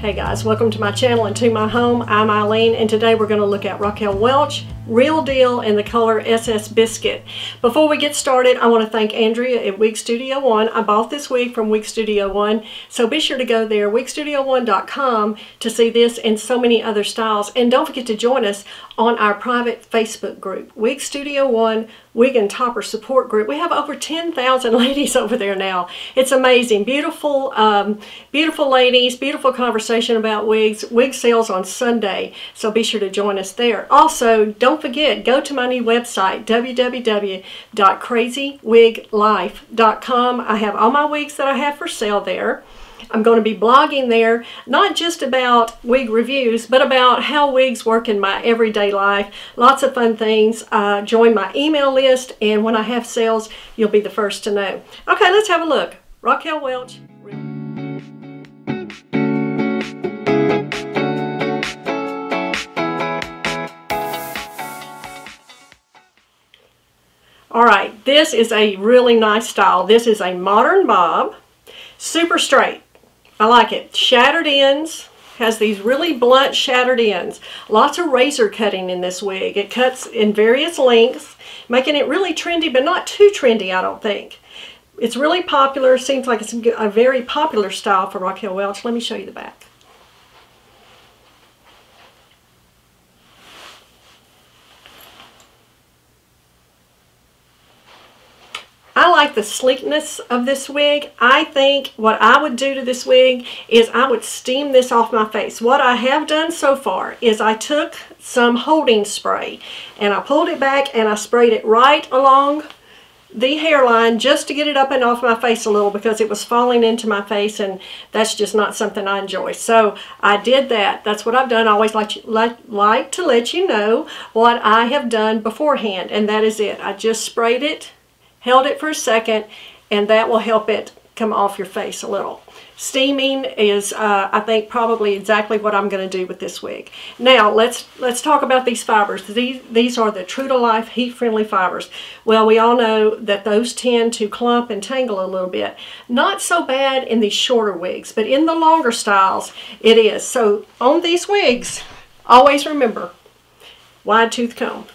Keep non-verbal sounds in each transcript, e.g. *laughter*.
Hey guys, welcome to my channel and to my home. I'm Eileen and today we're going to look at Raquel Welch Real Deal in the color SS Biscuit. Before we get started, I want to thank Andrea at Wig Studio One. I bought this wig from Wig Studio One, so be sure to go there, wigstudio1.com, to see this and so many other styles. And don't forget to join us on our private Facebook group, Wig Studio One Wig and Topper Support Group. We have over 10,000 *laughs* ladies over there now. It's amazing. Beautiful, um, beautiful ladies, beautiful conversation about wigs. Wig sales on Sunday, so be sure to join us there. Also, don't don't forget, go to my new website, www.crazywiglife.com. I have all my wigs that I have for sale there. I'm going to be blogging there, not just about wig reviews, but about how wigs work in my everyday life. Lots of fun things. Uh, join my email list, and when I have sales, you'll be the first to know. Okay, let's have a look. Raquel Welch. All right, this is a really nice style. This is a modern bob, super straight. I like it. Shattered ends, has these really blunt shattered ends. Lots of razor cutting in this wig. It cuts in various lengths, making it really trendy, but not too trendy, I don't think. It's really popular. Seems like it's a very popular style for Raquel Welch. Let me show you the back. I like the sleekness of this wig. I think what I would do to this wig is I would steam this off my face. What I have done so far is I took some holding spray and I pulled it back and I sprayed it right along the hairline just to get it up and off my face a little because it was falling into my face and that's just not something I enjoy. So I did that. That's what I've done. I always like, like, like to let you know what I have done beforehand and that is it. I just sprayed it held it for a second, and that will help it come off your face a little. Steaming is, uh, I think, probably exactly what I'm going to do with this wig. Now, let's let's talk about these fibers. These, these are the True to Life heat-friendly fibers. Well, we all know that those tend to clump and tangle a little bit. Not so bad in these shorter wigs, but in the longer styles, it is. So, on these wigs, always remember, wide tooth comb.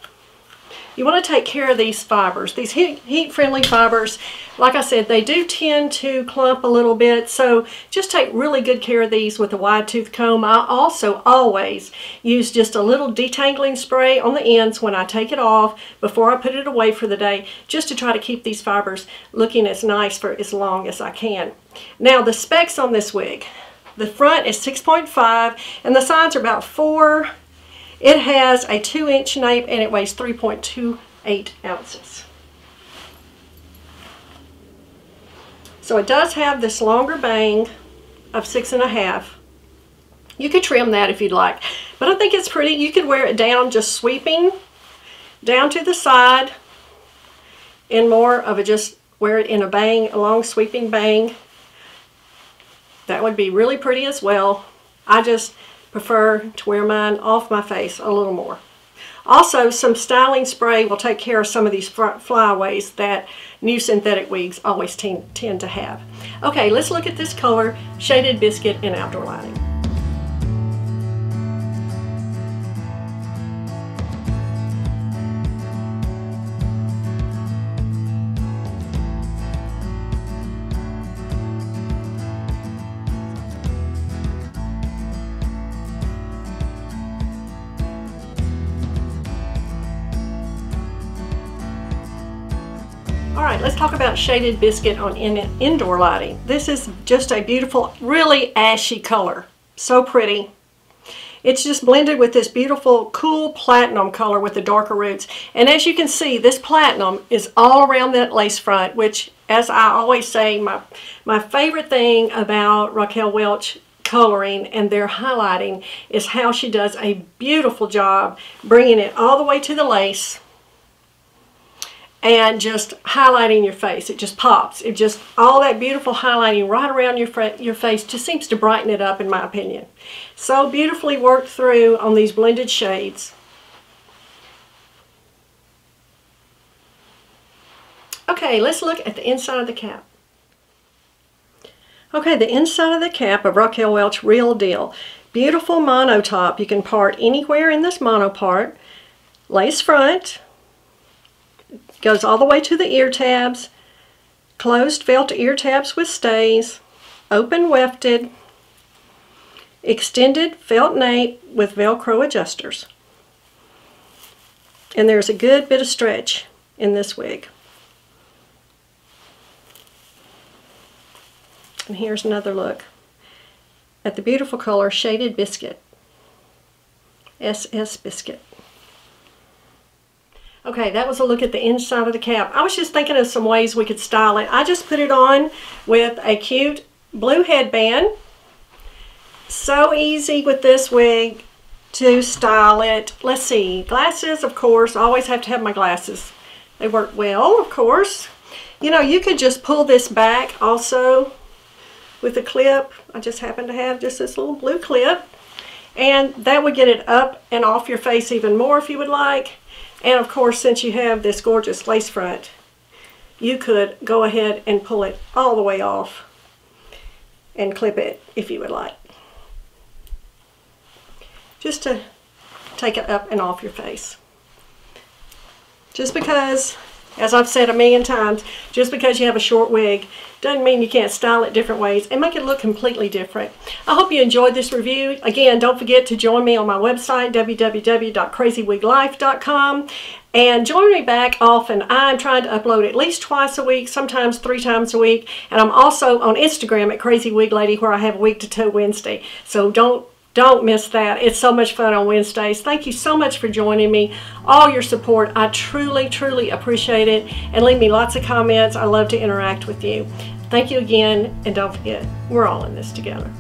You want to take care of these fibers. These heat-friendly fibers, like I said, they do tend to clump a little bit, so just take really good care of these with a wide tooth comb. I also always use just a little detangling spray on the ends when I take it off before I put it away for the day, just to try to keep these fibers looking as nice for as long as I can. Now, the specs on this wig. The front is 6.5 and the sides are about 4 it has a 2 inch nape and it weighs 3.28 ounces. So it does have this longer bang of six and a half. You could trim that if you'd like, but I think it's pretty. You could wear it down just sweeping down to the side and more of a just wear it in a bang, a long sweeping bang. That would be really pretty as well. I just prefer to wear mine off my face a little more. Also, some styling spray will take care of some of these flyaways that new synthetic wigs always tend to have. Okay, let's look at this color, Shaded Biscuit in Outdoor Lighting. Let's talk about Shaded Biscuit on in indoor lighting. This is just a beautiful, really ashy color. So pretty. It's just blended with this beautiful, cool platinum color with the darker roots. And as you can see, this platinum is all around that lace front, which, as I always say, my, my favorite thing about Raquel Welch coloring and their highlighting is how she does a beautiful job bringing it all the way to the lace and just highlighting your face. It just pops. It just, all that beautiful highlighting right around your, your face just seems to brighten it up in my opinion. So beautifully worked through on these blended shades. Okay, let's look at the inside of the cap. Okay, the inside of the cap of Raquel Welch Real Deal. Beautiful mono top. You can part anywhere in this mono part. Lace front. Goes all the way to the ear tabs. Closed felt ear tabs with stays. Open wefted. Extended felt nape with Velcro adjusters. And there's a good bit of stretch in this wig. And here's another look at the beautiful color Shaded Biscuit. SS Biscuit. Okay, that was a look at the inside of the cap. I was just thinking of some ways we could style it. I just put it on with a cute blue headband. So easy with this wig to style it. Let's see, glasses, of course. I always have to have my glasses. They work well, of course. You know, you could just pull this back also with a clip. I just happen to have just this little blue clip. And that would get it up and off your face even more if you would like. And of course, since you have this gorgeous lace front, you could go ahead and pull it all the way off and clip it if you would like. Just to take it up and off your face. Just because as I've said a million times, just because you have a short wig doesn't mean you can't style it different ways and make it look completely different. I hope you enjoyed this review. Again, don't forget to join me on my website, www.crazywiglife.com and join me back often. I'm trying to upload at least twice a week, sometimes three times a week. And I'm also on Instagram at Crazy Wig Lady where I have a Wig to Toe Wednesday. So don't don't miss that. It's so much fun on Wednesdays. Thank you so much for joining me. All your support. I truly, truly appreciate it. And leave me lots of comments. I love to interact with you. Thank you again. And don't forget, we're all in this together.